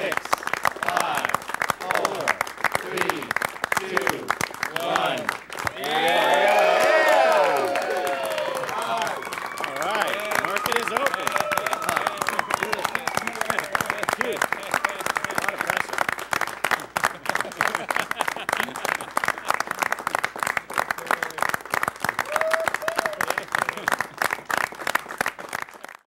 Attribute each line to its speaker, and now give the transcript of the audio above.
Speaker 1: Thanks.